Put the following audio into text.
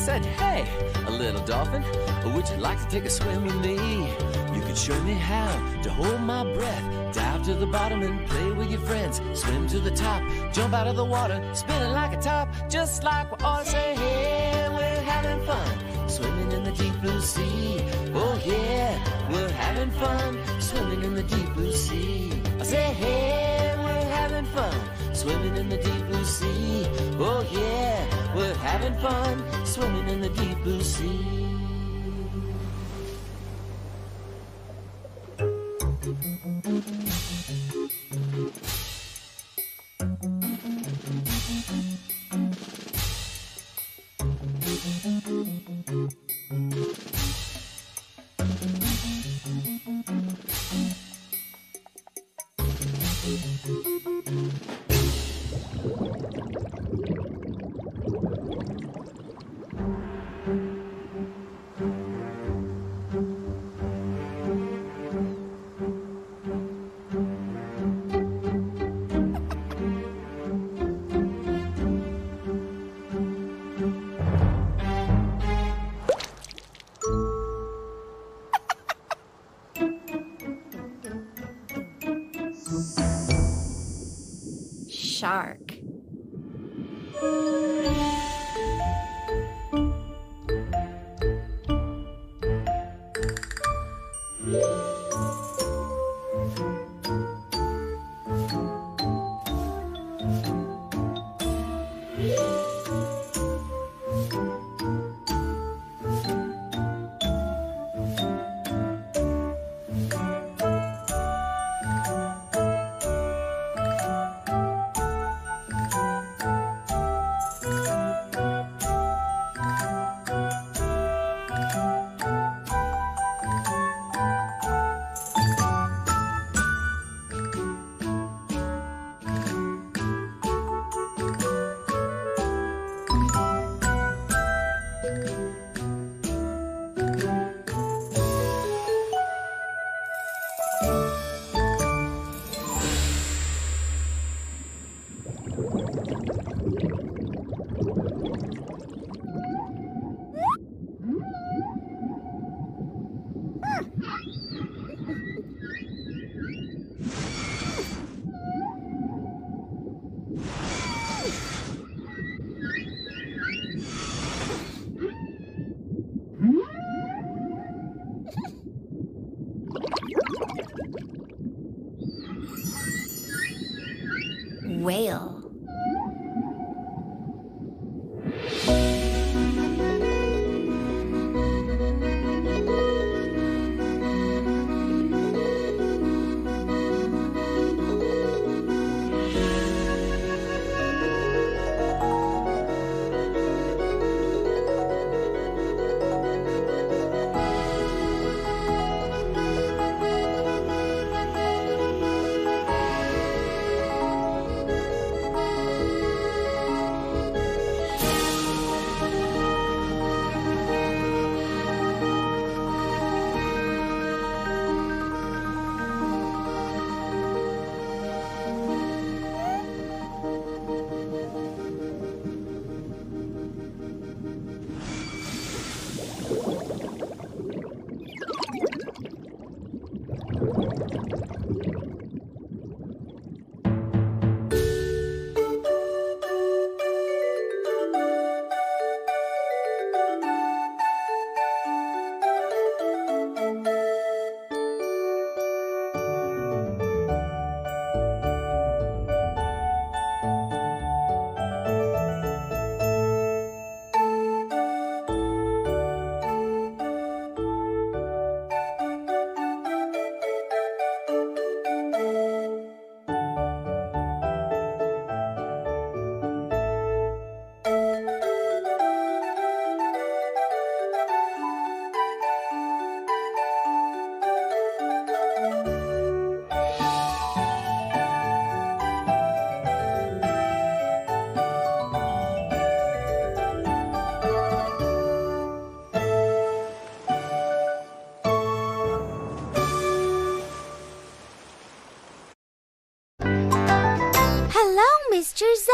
said, hey, a little dolphin, would you like to take a swim with me? You could show me how to hold my breath, dive to the bottom and play with your friends, swim to the top, jump out of the water, spinning like a top, just like we all say, hey, we're having fun, swimming in the deep blue sea. Oh yeah, we're having fun, swimming in the deep blue sea. I say, hey, we're having fun, swimming in the deep blue sea. Oh yeah, having fun, swimming in the deep blue sea. Shark. Whale. Xylophone.